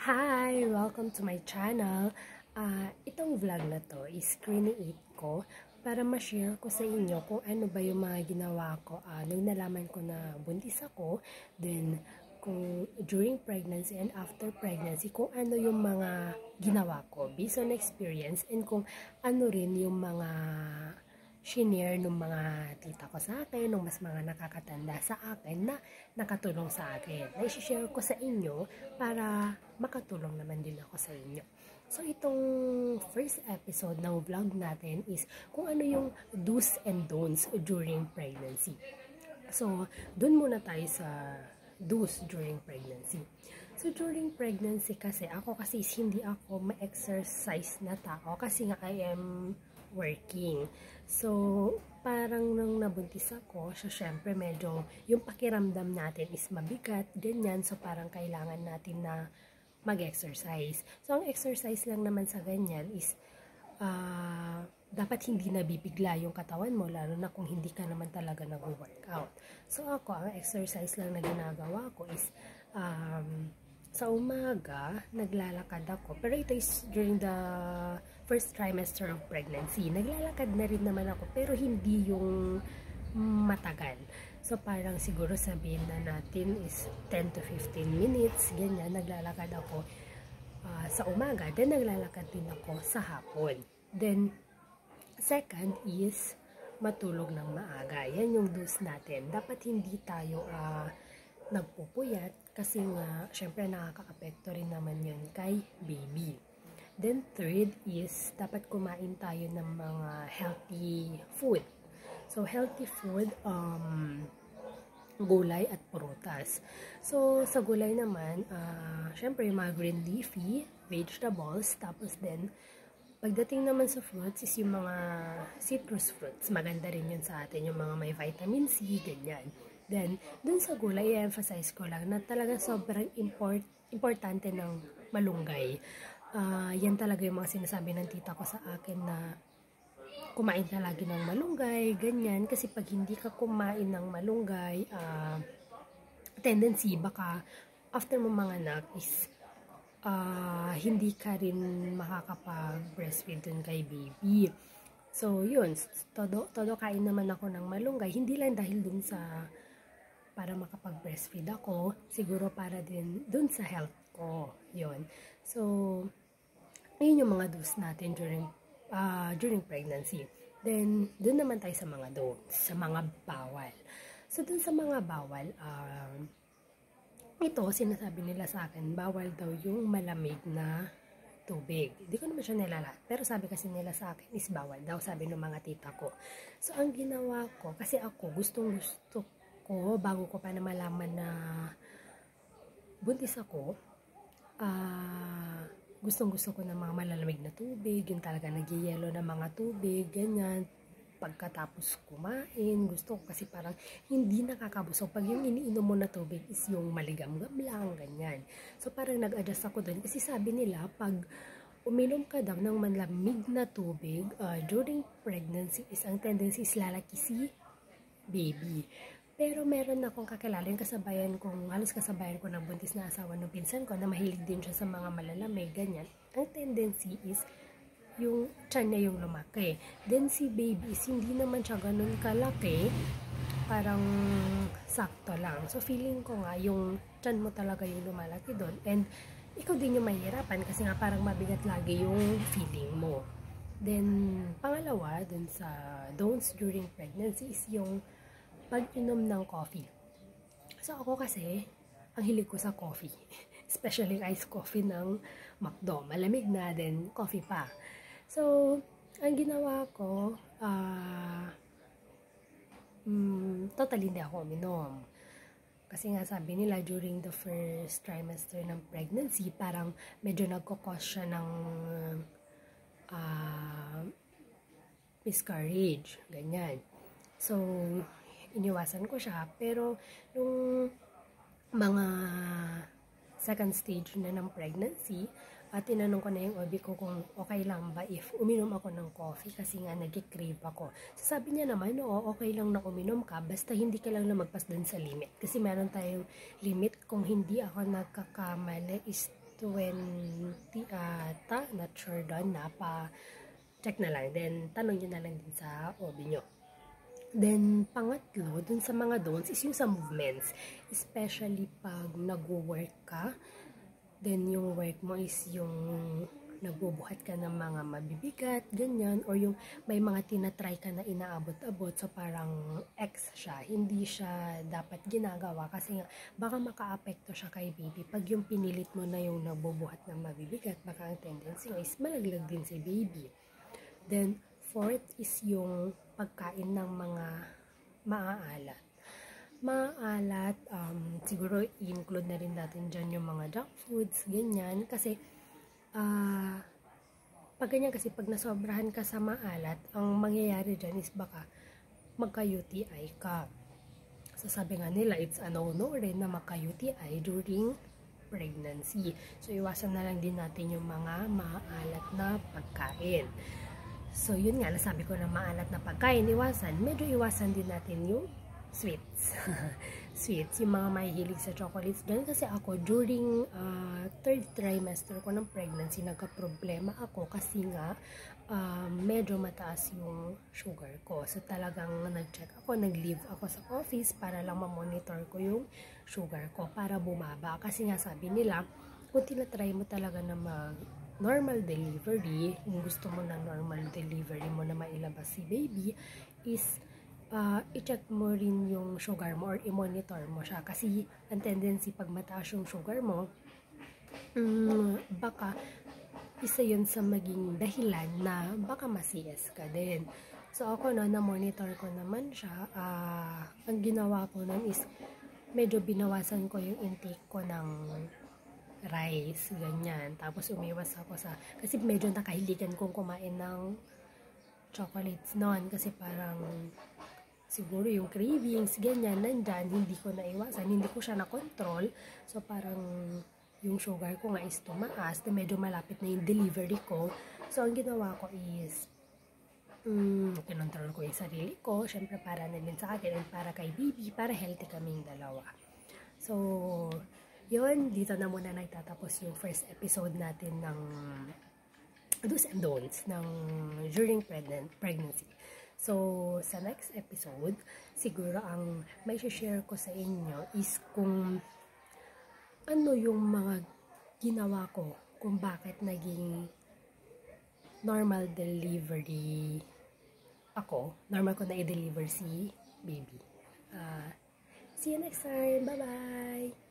Hi! Welcome to my channel. Ah, itong vlog na to is screening ko para ma-share ko sa inyo kung ano ba yung mga ginawa ko Ah, nung nalaman ko na buntis ako, then kung during pregnancy and after pregnancy, kung ano yung mga ginawa ko based on experience and kung ano rin yung mga shinare ng mga tita ko sa akin, ng mas mga nakakatanda sa akin na nakatulong sa akin. Na share ko sa inyo para makatulong naman din ako sa inyo. So, itong first episode ng vlog natin is kung ano yung do's and don'ts during pregnancy. So, dun muna tayo sa do's during pregnancy. So, during pregnancy kasi, ako kasi hindi ako ma-exercise na tao kasi nga I am working. So, parang nung nabuntis ako, so syempre medyo yung pakiramdam natin is mabigat, ganyan. So, parang kailangan natin na mag-exercise. So, ang exercise lang naman sa ganyan is uh, dapat hindi nabibigla yung katawan mo, lalo na kung hindi ka naman talaga nag-workout. So, ako, ang exercise lang na ginagawa ko is um, sa umaga, naglalakad ako. Pero ito is during the first trimester of pregnancy. Naglalakad na rin naman ako, pero hindi yung matagal. So, parang siguro sabihin na natin is 10 to 15 minutes, ganyan, naglalakad ako uh, sa umaga. Then, naglalakad din ako sa hapon. Then, second is matulog ng maaga. Yan yung dose natin. Dapat hindi tayo uh, nagpupuyat kasi nga, syempre nakaka-apekto rin naman yun kay baby. Then third is, dapat kumain tayo ng mga healthy food. So, healthy food, um, gulay at prutas. So, sa gulay naman, uh, syempre mga green leafy, vegetables, tapos then, pagdating naman sa fruits is yung mga citrus fruits. Maganda rin yun sa atin, yung mga may vitamin C, ganyan. Then, dun sa gulay, i-emphasize ko lang na talaga sobrang import, importante ng malunggay. Uh, yan talaga yung mga sinasabi ng tita ko sa akin na kumain ka lagi ng malunggay, ganyan. Kasi pag hindi ka kumain ng malunggay, uh, tendency baka after mo mga anak is uh, hindi ka rin makakapag-breastfeed dun kay baby. So, yun. Todo, todo kain naman ako ng malunggay. Hindi lang dahil dun sa para makapag-breastfeed ako, siguro para din dun sa health ko. Yun. So, yun yung mga do's natin during uh, during pregnancy. Then, dun naman tayo sa mga don'ts, sa mga bawal. So, dun sa mga bawal, um, ito, sinasabi nila sa akin, bawal daw yung malamig na tubig. Hindi ko naman siya nilalat. Pero sabi kasi nila sa akin is bawal daw, sabi ng mga tita ko. So, ang ginawa ko, kasi ako, gustong gusto ko, bago ko pa na malaman na buntis ako, ah, uh, gustong gusto ko ng mga malalamig na tubig, yung talaga nagyayelo na mga tubig, ganyan. Pagkatapos kumain, gusto ko kasi parang hindi nakakabusog. Pag yung iniinom mo na tubig is yung maligam-gam lang, ganyan. So parang nag-adjust ako doon kasi sabi nila pag uminom ka daw ng malamig na tubig uh, during pregnancy is ang tendency is lalaki si baby. Pero meron akong kakilala yung kasabayan kong, halos kasabayan ko ng buntis na asawa ng pinsan ko na mahilig din siya sa mga malalamig, ganyan. Ang tendency is yung tiyan niya yung lumaki. Then si baby is hindi naman siya ganun kalaki, parang sakto lang. So feeling ko nga yung tiyan mo talaga yung lumalaki doon. And ikaw din yung mahirapan kasi nga parang mabigat lagi yung feeling mo. Then, pangalawa, dun sa don'ts during pregnancy is yung pag-inom ng coffee. So ako kasi, ang hilig ko sa coffee. Especially iced coffee ng McDo. Malamig na din, coffee pa. So, ang ginawa ko, ah, uh, um, totally hindi ako uminom. Kasi nga sabi nila during the first trimester ng pregnancy, parang medyo nagkakos siya ng uh, miscarriage. Ganyan. So, iniwasan ko siya. Pero, nung mga second stage na ng pregnancy, at tinanong ko na yung OB ko kung okay lang ba if uminom ako ng coffee kasi nga nag-crave ako. So, sabi niya naman, oo, okay lang na uminom ka basta hindi ka lang lumagpas dun sa limit. Kasi meron tayong limit kung hindi ako nagkakamali is 20 ata, not sure doon, napa check na lang. Then, tanong nyo na lang din sa OB nyo. Then, pangatlo, dun sa mga don'ts is yung sa movements. Especially pag nag-work ka, then yung work mo is yung nagbubuhat ka ng mga mabibigat, ganyan, or yung may mga tinatry ka na inaabot-abot, so parang X siya, hindi siya dapat ginagawa kasi nga, baka maka-apekto siya kay baby. Pag yung pinilit mo na yung nagbubuhat ng mabibigat, baka ang tendency is malaglag din si baby. Then, fourth is yung pagkain ng mga maaalat maalat, um, siguro i-include na rin natin dyan yung mga junk foods, ganyan, kasi uh, pag ganyan kasi pag nasobrahan ka sa maalat, ang mangyayari dyan is baka magka-UTI ka. So nga nila, it's a no-no rin na magka-UTI during pregnancy. So iwasan na lang din natin yung mga maalat na pagkain. So yun nga, nasabi ko na maalat na pagkain, iwasan. Medyo iwasan din natin yung sweets. sweets, yung mga mahihilig sa chocolates. Ganun kasi ako, during uh, third trimester ko ng pregnancy, nagka-problema ako kasi nga, uh, medyo mataas yung sugar ko. So talagang nag-check ako, nag-leave ako sa office para lang ma-monitor ko yung sugar ko para bumaba. Kasi nga sabi nila, kung tinatry mo talaga na mag normal delivery, kung gusto mo na normal delivery mo na mailabas si baby, is uh, i-check mo rin yung sugar mo or i-monitor mo siya. Kasi ang tendency pag mataas yung sugar mo, um, baka isa yun sa maging dahilan na baka ma-CS ka din. So ako no, na-monitor ko naman siya. Uh, ang ginawa ko nun is medyo binawasan ko yung intake ko ng rice, ganyan. Tapos umiwas ako sa, kasi medyo nakahiligan kong kumain ng chocolates noon kasi parang siguro yung cravings, ganyan, nandyan, hindi ko naiwasan, hindi ko siya na-control. So, parang yung sugar ko nga is tumaas, na medyo malapit na yung delivery ko. So, ang ginawa ko is, um, kinontrol ko yung sarili ko, syempre para na din sa akin para kay baby, para healthy kaming dalawa. So, yun, dito na muna nagtatapos yung first episode natin ng do's and don'ts ng during pregnant, pregnancy. So, sa next episode, siguro ang may share ko sa inyo is kung ano yung mga ginawa ko kung bakit naging normal delivery ako. Normal ko na i-deliver si baby. Uh, see you next time. Bye-bye!